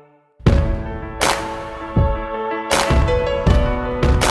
you